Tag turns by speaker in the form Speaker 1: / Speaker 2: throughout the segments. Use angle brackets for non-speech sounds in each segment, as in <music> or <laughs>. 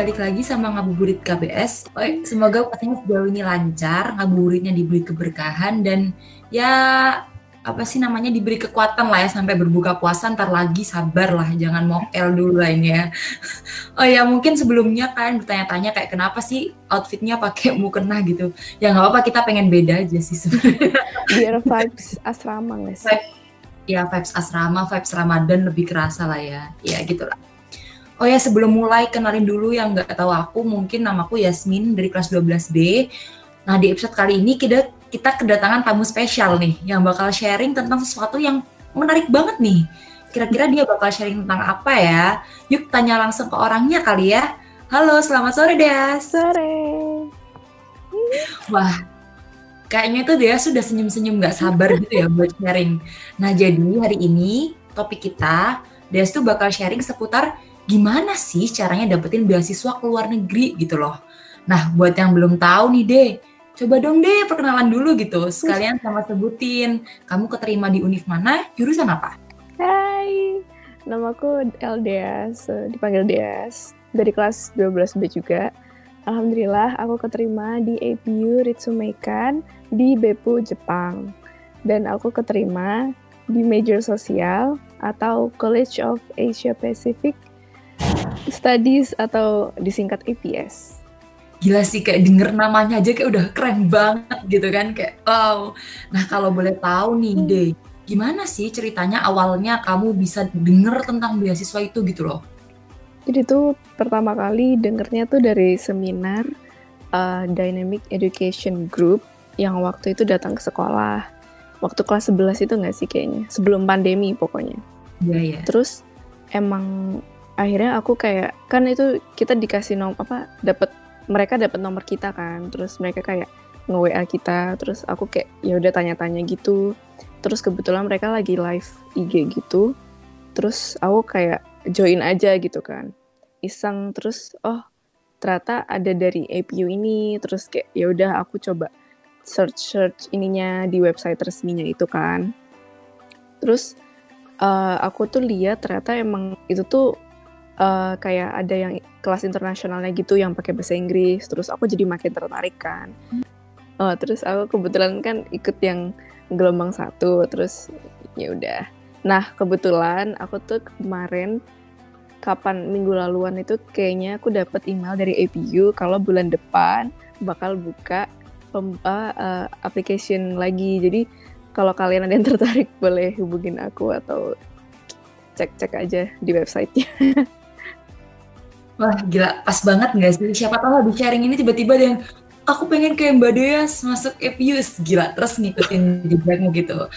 Speaker 1: balik lagi sama Ngabuburit KBS. Semoga katanya sejauh ini lancar, ngabuburitnya diberi keberkahan dan ya apa sih namanya diberi kekuatan lah ya sampai berbuka puasa ntar lagi sabar lah jangan mokel dulu lah ini ya. <laughs> Oh ya mungkin sebelumnya kalian bertanya-tanya kayak kenapa sih outfitnya pakai mukena? gitu. Ya nggak apa-apa kita pengen beda aja sih sebenarnya. <laughs>
Speaker 2: Biar vibes asrama guys.
Speaker 1: Ya vibes asrama vibes ramadan lebih kerasa lah ya. Ya gitulah Oh ya sebelum mulai kenalin dulu yang nggak tahu aku mungkin namaku Yasmin dari kelas 12B. Nah di episode kali ini kita kita kedatangan tamu spesial nih yang bakal sharing tentang sesuatu yang menarik banget nih. Kira-kira dia bakal sharing tentang apa ya? Yuk tanya langsung ke orangnya kali ya. Halo, selamat sore Deas.
Speaker 2: Sore.
Speaker 1: Wah, kayaknya tuh dia sudah senyum-senyum nggak sabar gitu ya buat sharing. Nah jadi hari ini topik kita, Deas tuh bakal sharing seputar gimana sih caranya dapetin beasiswa ke luar negeri gitu loh. Nah, buat yang belum tahu nih deh, coba dong deh perkenalan dulu gitu. Sekalian sama sebutin, kamu keterima di univ mana, jurusan apa?
Speaker 2: Hai, namaku Eldeas, dipanggil Deas, dari kelas 12B juga. Alhamdulillah aku keterima di APU Ritsumeikan di Beppu, Jepang. Dan aku keterima di major sosial atau College of Asia Pacific Studies atau disingkat APS.
Speaker 1: Gila sih kayak denger namanya aja kayak udah keren banget gitu kan kayak wow. Nah kalau boleh tahu nih hmm. deh, gimana sih ceritanya awalnya kamu bisa denger tentang beasiswa itu gitu loh?
Speaker 2: Jadi tuh pertama kali dengernya tuh dari seminar uh, Dynamic Education Group yang waktu itu datang ke sekolah. Waktu kelas 11 itu nggak sih kayaknya, sebelum pandemi pokoknya.
Speaker 1: Iya, iya.
Speaker 2: Terus emang akhirnya aku kayak kan itu kita dikasih nom apa dapat mereka dapat nomor kita kan. Terus mereka kayak nge WA kita. Terus aku kayak ya udah tanya-tanya gitu. Terus kebetulan mereka lagi live IG gitu. Terus aku kayak join aja gitu kan. Iseng terus oh ternyata ada dari APU ini. Terus kayak ya udah aku coba search search ininya di website resminya itu kan. Terus uh, aku tuh lihat ternyata emang itu tuh uh, kayak ada yang kelas internasionalnya gitu yang pakai bahasa Inggris terus aku jadi makin tertarik kan. Uh, terus aku kebetulan kan ikut yang gelombang satu terus ya udah. Nah kebetulan aku tuh kemarin kapan minggu laluan itu kayaknya aku dapat email dari APU kalau bulan depan bakal buka pem, uh, uh, application lagi. Jadi kalau kalian ada yang tertarik boleh hubungin aku atau cek-cek aja di websitenya <laughs>
Speaker 1: Wah gila, pas banget gak sih? Siapa tahu habis sharing ini tiba-tiba yang aku pengen kayak Mbak Deas masuk FUS gila terus ngikutin jejakmu gitu.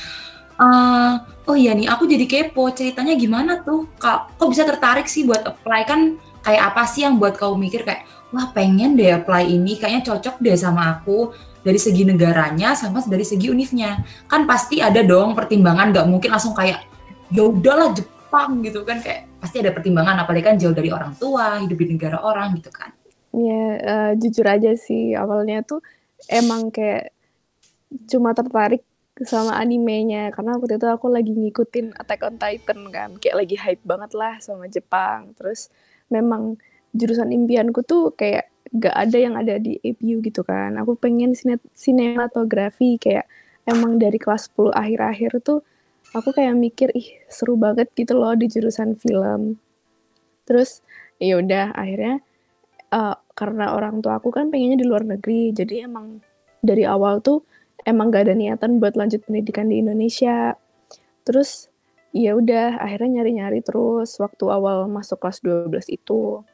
Speaker 1: Uh, oh iya nih, aku jadi kepo ceritanya gimana tuh? Kak, kok bisa tertarik sih buat apply kan? Kayak apa sih yang buat kau mikir kayak wah pengen deh apply ini, kayaknya cocok deh sama aku dari segi negaranya sama dari segi univnya. Kan pasti ada dong pertimbangan, nggak mungkin langsung kayak ya udahlah Jepang gitu kan kayak pasti ada pertimbangan apalagi kan jauh dari orang tua hidup di negara orang gitu kan.
Speaker 2: Ya uh, jujur aja sih awalnya tuh emang kayak cuma tertarik sama animenya karena waktu itu aku lagi ngikutin Attack on Titan kan kayak lagi hype banget lah sama Jepang. Terus memang jurusan impianku tuh kayak gak ada yang ada di APU gitu kan. Aku pengen sine sinematografi kayak emang dari kelas 10 akhir-akhir tuh aku kayak mikir ih seru banget gitu loh di jurusan film. Terus ya udah akhirnya uh, karena orang tua aku kan pengennya di luar negeri jadi emang dari awal tuh emang gak ada niatan buat lanjut pendidikan di Indonesia. Terus ya udah akhirnya nyari-nyari terus waktu awal masuk kelas 12 itu.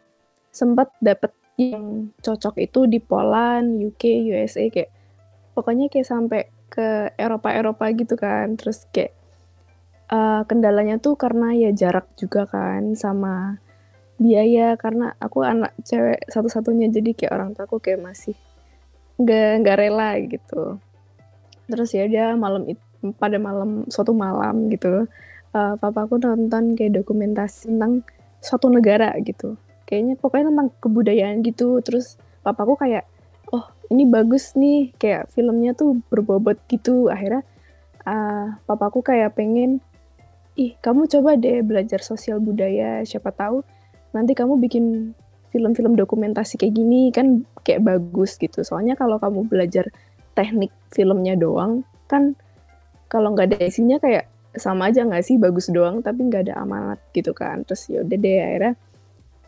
Speaker 2: Sempat dapet yang cocok itu di Poland, UK, USA kayak pokoknya kayak sampai ke Eropa-Eropa gitu kan. Terus kayak uh, kendalanya tuh karena ya jarak juga kan sama biaya. Karena aku anak cewek satu-satunya jadi kayak orang tua aku kayak masih nggak nggak rela gitu. Terus ya dia malam pada malam suatu malam gitu uh, papa aku nonton kayak dokumentasi tentang suatu negara gitu. Kayaknya pokoknya tentang kebudayaan gitu. Terus papaku kayak oh ini bagus nih kayak filmnya tuh berbobot gitu. Akhirnya uh, papaku kayak pengen ih kamu coba deh belajar sosial budaya siapa tahu nanti kamu bikin film-film dokumentasi kayak gini kan kayak bagus gitu. Soalnya kalau kamu belajar teknik filmnya doang, kan kalau nggak ada isinya kayak sama aja nggak sih bagus doang tapi nggak ada amanat gitu kan. Terus ya udah deh akhirnya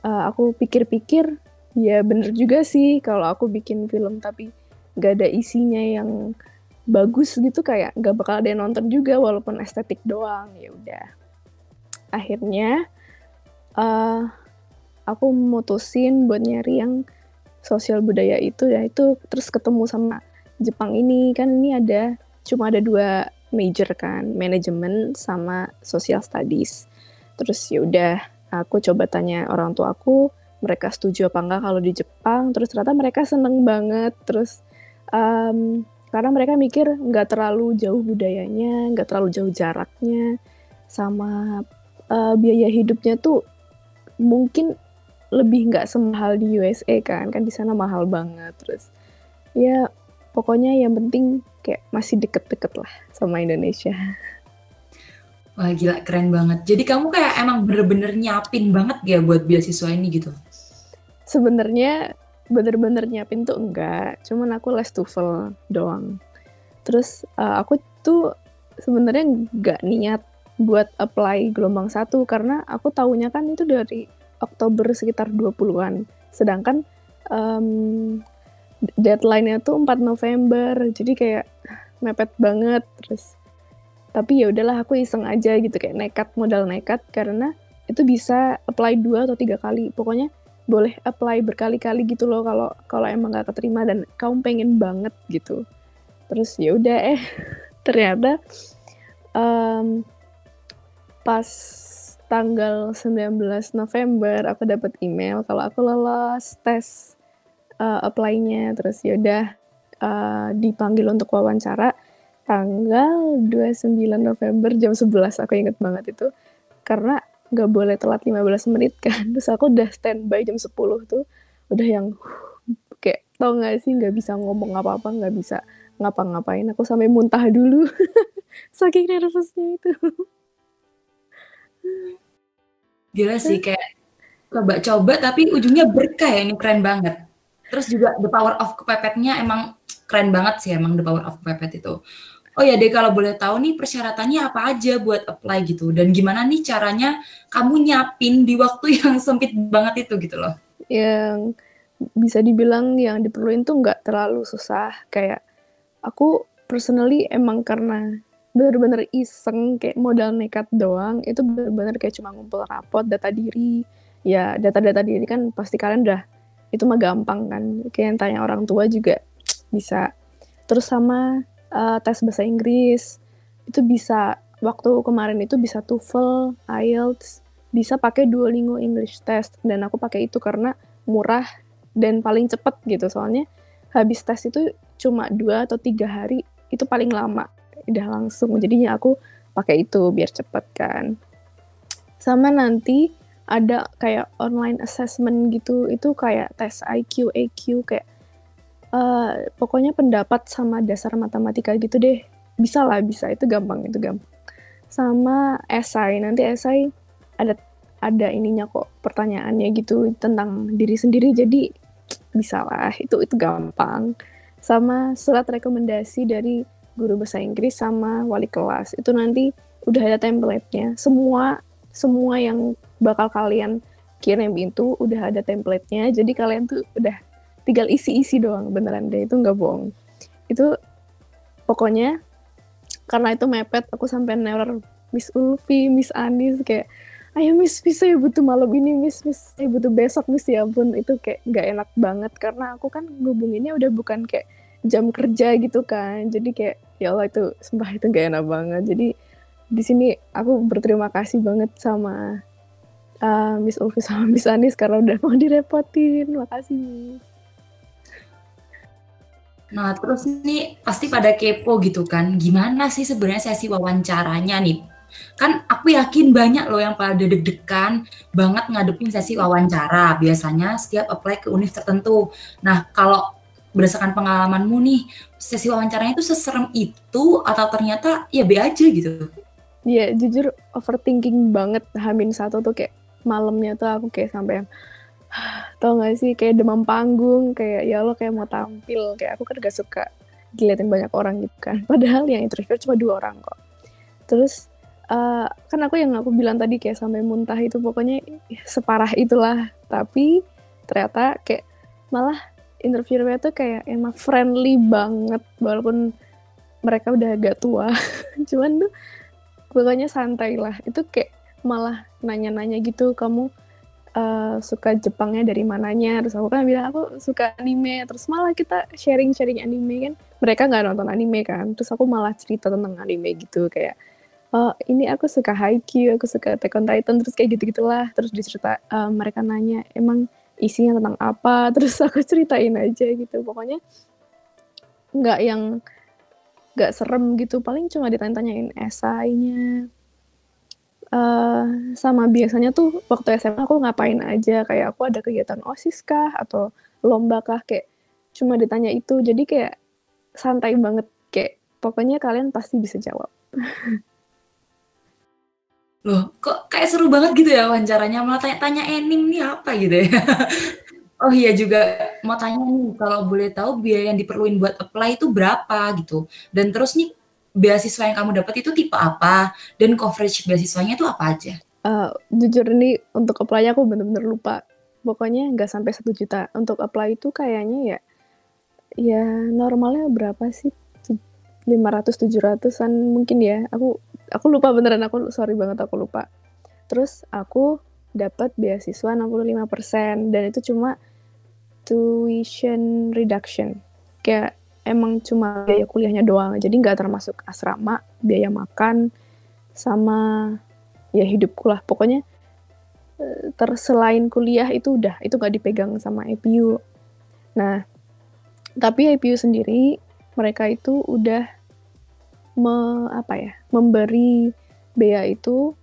Speaker 2: uh, aku pikir-pikir ya bener juga sih kalau aku bikin film tapi nggak ada isinya yang bagus gitu kayak nggak bakal ada yang nonton juga walaupun estetik doang. Ya udah. Akhirnya uh, aku mutusin buat nyari yang sosial budaya itu. Ya itu terus ketemu sama Jepang ini. Kan ini ada cuma ada dua major kan manajemen sama social studies. Terus ya udah aku coba tanya orang tua aku mereka setuju apa enggak kalau di Jepang? Terus ternyata mereka seneng banget. Terus um, karena mereka mikir nggak terlalu jauh budayanya, nggak terlalu jauh jaraknya, sama uh, biaya hidupnya tuh mungkin lebih nggak semahal di USA kan, kan di sana mahal banget. Terus ya pokoknya yang penting kayak masih deket-deket lah sama Indonesia. <laughs>
Speaker 1: Wah gila keren banget. Jadi kamu kayak emang bener-bener nyapin banget ya buat beasiswa ini gitu?
Speaker 2: Sebenarnya bener-bener nyiapin tuh enggak, cuman aku les TOEFL doang. Terus uh, aku tuh sebenarnya nggak niat buat apply gelombang satu karena aku tahunya kan itu dari Oktober sekitar 20-an. Sedangkan um, deadline-nya tuh 4 November. Jadi kayak mepet banget terus tapi ya udahlah aku iseng aja gitu kayak nekat modal nekat karena itu bisa apply dua atau tiga kali pokoknya boleh apply berkali-kali gitu loh kalau kalau emang gak keterima dan kamu pengen banget gitu. Terus ya udah eh <laughs> ternyata um, pas tanggal 19 November aku dapat email kalau aku lolos tes uh, apply-nya. Terus ya udah uh, dipanggil untuk wawancara tanggal 29 November jam 11 aku inget banget itu. Karena nggak boleh telat 15 menit kan. Terus aku udah standby jam 10 tuh udah yang kayak tau gak sih nggak bisa ngomong apa-apa nggak bisa ngapa-ngapain. Aku sampai muntah dulu <laughs> saking nervousnya itu.
Speaker 1: Gila sih kayak coba-coba tapi ujungnya berkah ya ini keren banget. Terus juga the power of kepepetnya emang keren banget sih emang the power of kepepet itu Oh ya deh kalau boleh tahu nih persyaratannya apa aja buat apply gitu? Dan gimana nih caranya kamu nyapin di waktu <laughs> yang sempit banget itu gitu loh.
Speaker 2: Yang bisa dibilang yang diperluin tuh nggak terlalu susah. Kayak aku personally emang karena bener-bener iseng kayak modal nekat doang itu bener-bener kayak cuma ngumpul rapot data diri. Ya data-data diri kan pasti kalian udah itu mah gampang kan. Kayak yang tanya orang tua juga <tsk> bisa. Terus sama uh, tes bahasa Inggris. Itu bisa waktu kemarin itu bisa TOEFL, IELTS, bisa pakai Duolingo English Test. Dan aku pakai itu karena murah dan paling cepet gitu. Soalnya habis tes itu cuma dua atau tiga hari itu paling lama. Udah langsung. Jadinya aku pakai itu biar cepet kan. Sama nanti ada kayak online assessment gitu. Itu kayak tes IQ, AQ kayak uh, pokoknya pendapat sama dasar matematika gitu deh. Bisa lah bisa. Itu gampang itu gampang. Sama esai. Nanti esai ada ada ininya kok pertanyaannya gitu tentang diri sendiri. Jadi bisa lah. Itu itu gampang. Sama surat rekomendasi dari guru bahasa Inggris sama wali kelas. Itu nanti udah ada template-nya. Semua semua yang bakal kalian kirim itu udah ada template-nya. Jadi kalian tuh udah tinggal isi-isi doang beneran deh itu nggak bohong. Itu pokoknya karena itu mepet aku sampai neror Miss Ulfi, Miss Anis kayak ayo Miss bisa ya butuh malam ini Miss Miss saya butuh besok Miss. Ya pun itu kayak nggak enak banget karena aku kan ngubunginnya udah bukan kayak jam kerja gitu kan. Jadi kayak ya Allah itu sumpah itu nggak enak banget. Jadi di sini aku berterima kasih banget sama uh, Miss Ulfi sama Miss Anis karena udah mau direpotin. Makasih Miss
Speaker 1: Nah, terus nih pasti pada kepo gitu kan, gimana sih sebenarnya sesi wawancaranya nih? Kan aku yakin banyak loh yang pada deg-degan banget ngadepin sesi wawancara, biasanya setiap apply ke univ tertentu. Nah, kalau berdasarkan pengalamanmu nih, sesi wawancaranya itu seserem itu atau ternyata ya be aja gitu?
Speaker 2: Iya, jujur overthinking banget Hamin satu tuh kayak malamnya tuh aku kayak sampai tau gak sih kayak demam panggung kayak ya lo kayak mau tampil. Kayak aku kan gak suka diliatin banyak orang gitu kan. <laughs> Padahal yang introvert cuma dua orang kok. Terus uh, kan aku yang aku bilang tadi kayak sampai muntah itu pokoknya separah itulah. Tapi ternyata kayak malah interviewer tuh kayak emang friendly banget walaupun mereka udah agak tua. <laughs> Cuman tuh pokoknya santai lah. Itu kayak malah nanya-nanya gitu kamu uh, suka Jepangnya dari mananya. Terus aku kan bilang aku suka anime. Terus malah kita sharing-sharing anime kan. Mereka nggak nonton anime kan. Terus aku malah cerita tentang anime gitu. Kayak oh ini aku suka Haikyuu aku suka Attack on Titan. Terus kayak gitu gitulah terus dicerita uh, mereka nanya emang isinya tentang apa? <laughs> Terus aku ceritain aja gitu. Pokoknya nggak yang nggak serem gitu. Paling cuma ditanya-tanyain esainya uh, sama biasanya tuh waktu SMA aku ngapain aja? Kayak aku ada kegiatan osis kah? Atau lomba kah? Kayak cuma ditanya itu. Jadi kayak santai banget. Kayak pokoknya kalian pasti bisa jawab. <laughs>
Speaker 1: Loh kok kayak seru banget gitu ya wawancaranya? Malah tanya-tanya enim nih apa gitu ya? <laughs> Oh iya juga mau tanya nih, kalau boleh tahu biaya yang diperluin buat apply itu berapa gitu? Dan terus nih beasiswa yang kamu dapat itu tipe apa? Dan coverage beasiswanya itu apa aja?
Speaker 2: Uh, jujur ini untuk apply aku bener-bener lupa. Pokoknya nggak sampai satu juta. Untuk apply itu kayaknya ya, ya normalnya berapa sih? 500 700-an mungkin ya. Aku aku lupa beneran aku sorry banget aku lupa. Terus aku dapat beasiswa 65% dan itu cuma tuition reduction. Kayak emang cuma biaya kuliahnya doang, jadi nggak termasuk asrama, biaya makan, sama ya hidupku lah. Pokoknya eh, terselain kuliah itu udah, itu nggak dipegang sama IPU. Nah, tapi IPU sendiri mereka itu udah me, apa ya, memberi bea itu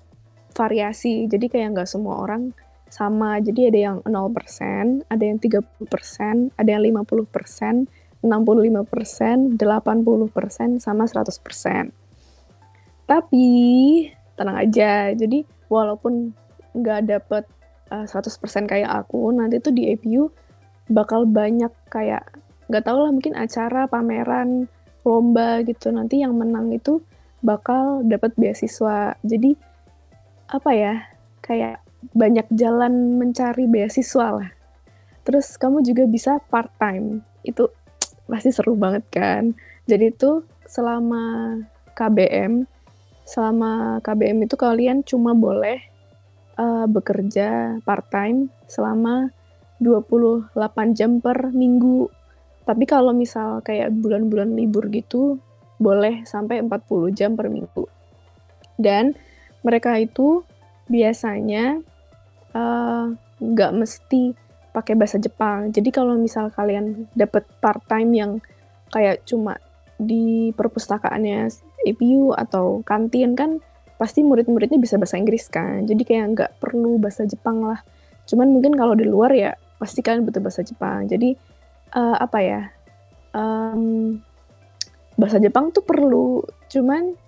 Speaker 2: variasi. Jadi kayak nggak semua orang sama. Jadi ada yang 0%, ada yang 30%, ada yang 50%, 65%, 80%, sama 100%. Tapi tenang aja. Jadi walaupun nggak dapet uh, 100% kayak aku, nanti tuh di APU bakal banyak kayak nggak tau lah mungkin acara, pameran, lomba gitu. Nanti yang menang itu bakal dapat beasiswa. Jadi apa ya? Kayak banyak jalan mencari beasiswa lah. Terus kamu juga bisa part time. Itu pasti seru banget kan. Jadi itu selama KBM, selama KBM itu kalian cuma boleh uh, bekerja part time selama 28 jam per minggu. Tapi kalau misal kayak bulan-bulan libur gitu, boleh sampai 40 jam per minggu. Dan mereka itu biasanya eh, nggak uh, mesti pakai bahasa Jepang. Jadi kalau misal kalian dapat part time yang kayak cuma di perpustakaannya APU atau kantin kan pasti murid-muridnya bisa bahasa Inggris kan. Jadi kayak nggak perlu bahasa Jepang lah. Cuman mungkin kalau di luar ya pasti kalian butuh bahasa Jepang. Jadi uh, apa ya? Um, bahasa Jepang tuh perlu. Cuman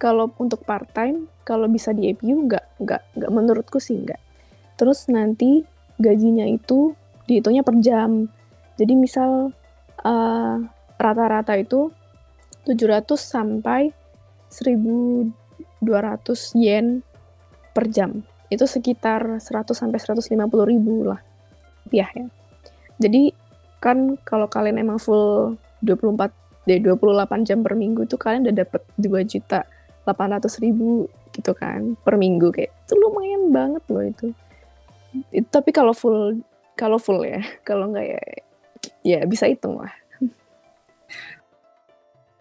Speaker 2: kalau untuk part time kalau bisa di APU nggak nggak nggak menurutku sih nggak terus nanti gajinya itu dihitungnya per jam. Jadi misal uh, rata-rata itu 700 sampai 1200 yen per jam. Itu sekitar 100 sampai 150 ribu lah rupiah ya. Jadi kan kalau kalian emang full 24 deh 28 jam per minggu itu kalian udah dapet 2 juta 800 ribu gitu kan per minggu kayak. Itu lumayan banget loh itu, tapi kalau full kalau full ya <laughs> kalau nggak ya ya bisa hitung lah.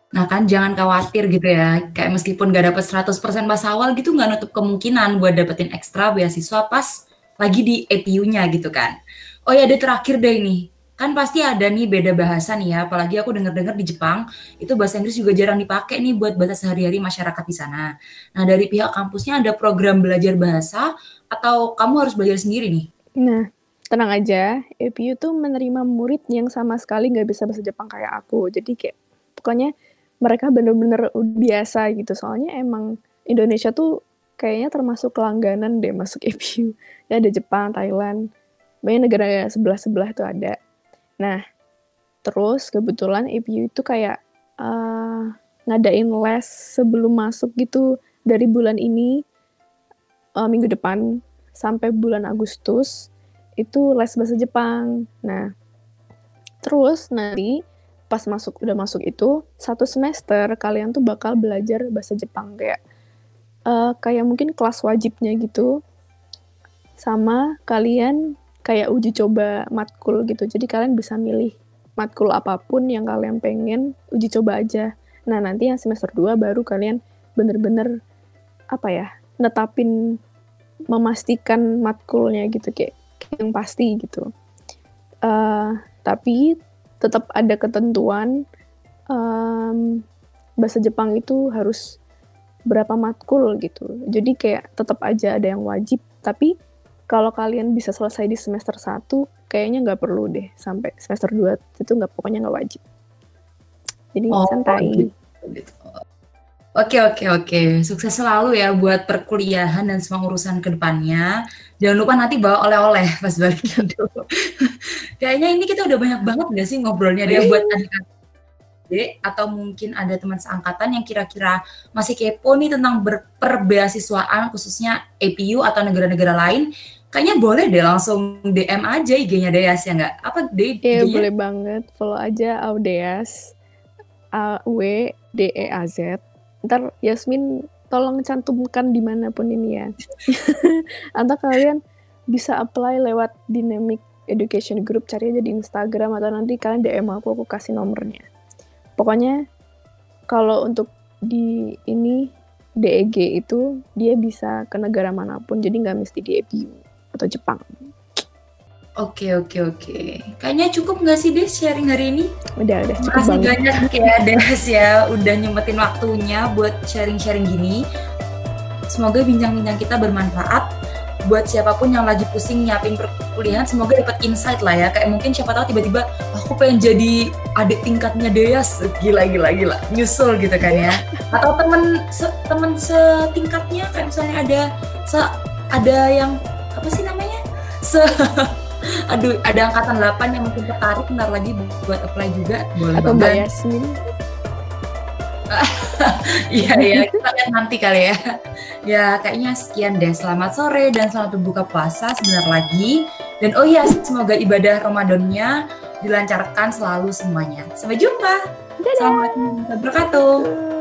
Speaker 1: Nah kan jangan khawatir gitu ya, kayak meskipun gak dapet 100% pas awal gitu nggak nutup kemungkinan buat dapetin ekstra beasiswa pas lagi di EPU-nya gitu kan. Oh ya ada terakhir deh ini, kan pasti ada nih beda bahasa nih ya, apalagi aku denger-dengar di Jepang, itu bahasa Inggris juga jarang dipakai nih buat bahasa sehari-hari masyarakat di sana. Nah, dari pihak kampusnya ada program belajar bahasa atau kamu harus belajar sendiri nih?
Speaker 2: Nah, tenang aja, EPU tuh menerima murid yang sama sekali nggak bisa bahasa Jepang kayak aku. Jadi kayak pokoknya mereka bener-bener biasa gitu. Soalnya emang Indonesia tuh kayaknya termasuk kelangganan deh masuk <laughs> EPU. Ya ada Jepang, Thailand, banyak negara sebelah-sebelah itu ada. Nah, terus kebetulan APU itu kayak uh, ngadain les sebelum masuk gitu dari bulan ini uh, minggu depan sampai bulan Agustus itu les bahasa Jepang. Nah, terus nanti pas masuk udah masuk itu satu semester kalian tuh bakal belajar bahasa Jepang kayak uh, kayak mungkin kelas wajibnya gitu sama kalian kayak uji coba matkul gitu. Jadi kalian bisa milih matkul apa pun yang kalian pengen uji coba aja. Nah nanti yang semester 2 baru kalian bener-bener apa ya netapin memastikan matkulnya gitu kayak yang pasti gitu. Uh, tapi tetap ada ketentuan um, bahasa Jepang itu harus berapa matkul gitu. Jadi kayak tetap aja ada yang wajib, tapi kalau kalian bisa selesai di semester 1, kayaknya nggak perlu deh sampai semester 2 itu nggak pokoknya nggak wajib. Jadi oh, santai. Gitu.
Speaker 1: Oke oke oke, sukses selalu ya buat perkuliahan dan semua urusan ke depannya. Jangan lupa nanti bawa oleh-oleh pas balik Indo. <laughs> Kayaknya ini kita udah banyak banget gak sih ngobrolnya dia buat adik atau mungkin ada teman seangkatan yang kira-kira masih kepo nih tentang berperbeasiswaan khususnya APU atau negara-negara lain. Kayaknya boleh deh langsung DM aja IG-nya Deas ya nggak? Apa
Speaker 2: deh? Iya boleh banget, follow aja Audeas A W D E A Z ntar Yasmin tolong cantumkan di mana pun ini ya. <laughs> Atau kalian bisa apply lewat Dynamic Education Group, cari aja di Instagram atau nanti kalian DM aku, aku kasih nomornya. Pokoknya kalau untuk di ini DEG itu dia bisa ke negara mana pun, jadi nggak mesti di EPU atau Jepang.
Speaker 1: Oke oke oke. Kayaknya cukup nggak sih Des sharing hari ini?
Speaker 2: Udah udah
Speaker 1: cukup Makasih banget. banyak ya Des ya udah nyempetin waktunya buat sharing-sharing gini. Semoga bincang-bincang kita bermanfaat buat siapa pun yang lagi pusing nyiapin perkuliahan. Semoga dapat insight lah ya. Kayak mungkin siapa tahu tiba-tiba aku pengen jadi adik tingkatnya Deas. Gila gila gila. Nyusul gitu kan ya. Atau temen se temen setingkatnya kayak misalnya ada se ada yang apa sih namanya? Se <laughs> aduh ada angkatan 8 yang mungkin tertarik bentar lagi buat apply juga.
Speaker 2: Boleh atau Mbak Yasmin <laughs>
Speaker 1: iya iya kita lihat nanti kali ya. Ya kayaknya sekian deh. Selamat sore dan selamat berbuka puasa sebentar lagi. Dan oh iya semoga ibadah Ramadannya dilancarkan selalu semuanya. Sampai jumpa.
Speaker 2: Dadah.
Speaker 1: Assalamualaikum warahmatullahi wabarakatuh